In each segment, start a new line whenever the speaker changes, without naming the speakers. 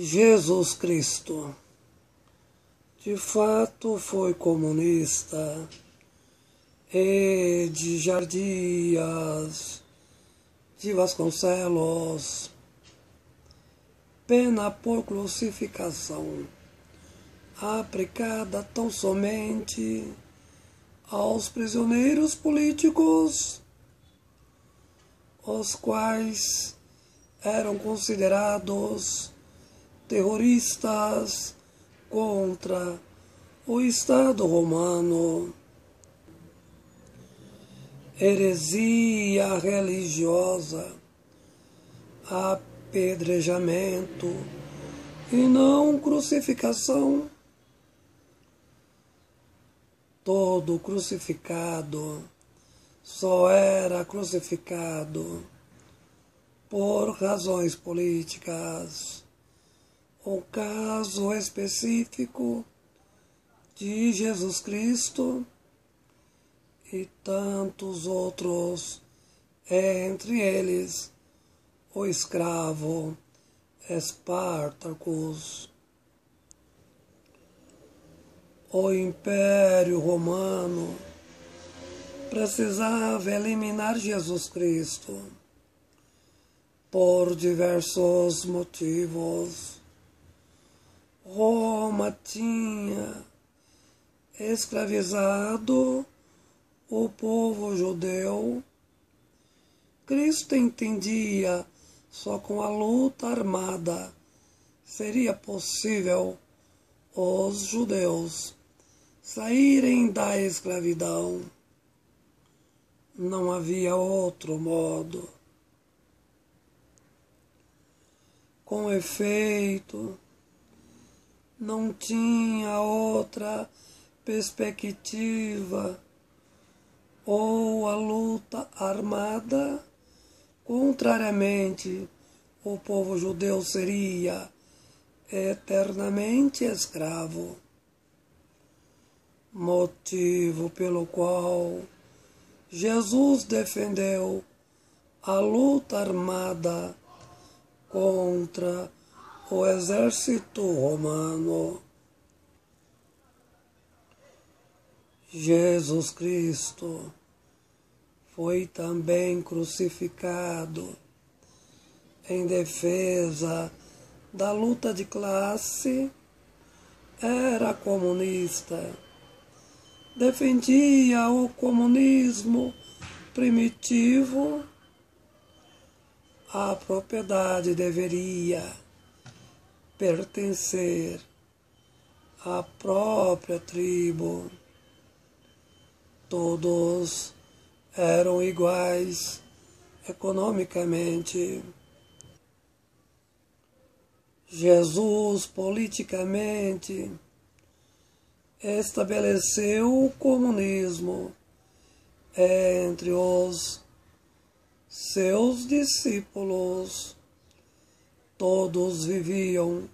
Jesus Cristo. De fato foi comunista e de Jardias de Vasconcelos, pena por crucificação, aplicada tão somente aos prisioneiros políticos, os quais eram considerados terroristas contra o Estado romano. Heresia religiosa, apedrejamento e não crucificação. Todo crucificado só era crucificado por razões políticas o caso específico de Jesus Cristo e tantos outros, entre eles o escravo Espartacus. O Império Romano precisava eliminar Jesus Cristo por diversos motivos Tinha escravizado o povo judeu. Cristo entendia só com a luta armada seria possível os judeus saírem da escravidão. Não havia outro modo. Com efeito, não tinha outra perspectiva. Ou a luta armada, contrariamente, o povo judeu seria eternamente escravo, motivo pelo qual Jesus defendeu a luta armada contra o exército romano. Jesus Cristo foi também crucificado em defesa da luta de classe, era comunista, defendia o comunismo primitivo, a propriedade deveria pertencer à própria tribo. Todos eram iguais economicamente. Jesus politicamente estabeleceu o comunismo entre os seus discípulos Todos viviam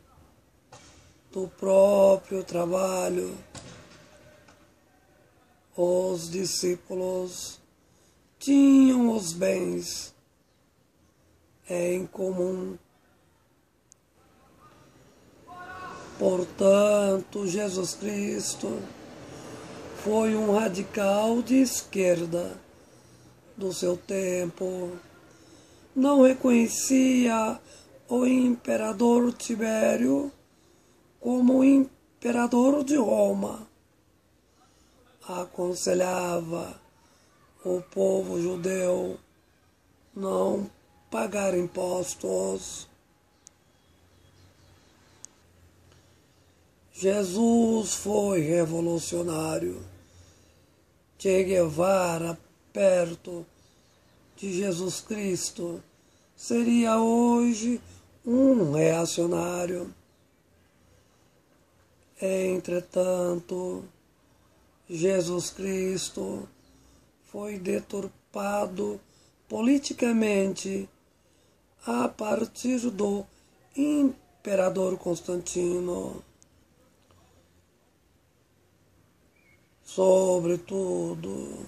do próprio trabalho. Os discípulos tinham os bens em comum. Portanto, Jesus Cristo foi um radical de esquerda do seu tempo. Não reconhecia o imperador Tibério como imperador de Roma. Aconselhava o povo judeu não pagar impostos. Jesus foi revolucionário. Che Guevara, perto de Jesus Cristo, seria hoje um reacionário. Entretanto, Jesus Cristo foi deturpado politicamente a partir do imperador Constantino. Sobretudo,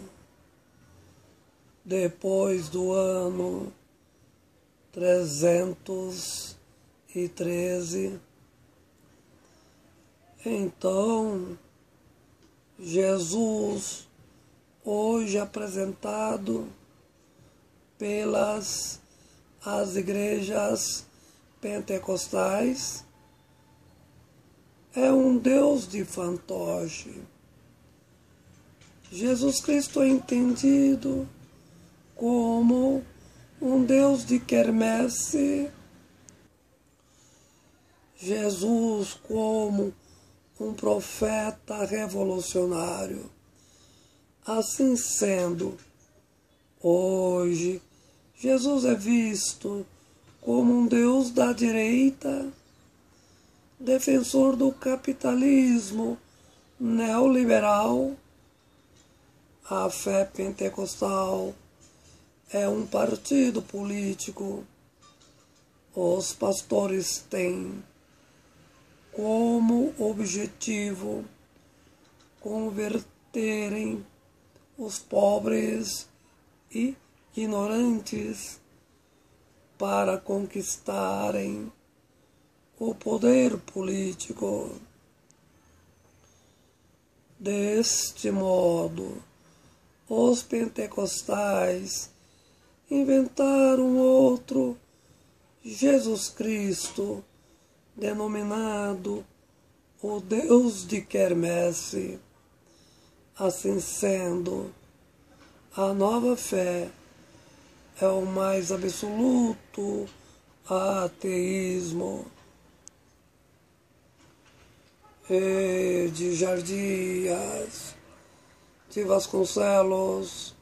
depois do ano trezentos e 13. Então, Jesus, hoje apresentado pelas as igrejas pentecostais, é um Deus de fantoche. Jesus Cristo é entendido como um Deus de quermesse, Jesus como um profeta revolucionário. Assim sendo, hoje, Jesus é visto como um Deus da direita, defensor do capitalismo neoliberal. A fé pentecostal é um partido político. Os pastores têm como objetivo converterem os pobres e ignorantes para conquistarem o poder político. Deste modo, os pentecostais inventaram outro Jesus Cristo denominado o Deus de Quermesse. Assim sendo, a nova fé é o mais absoluto ateísmo. E de Jardias, de Vasconcelos,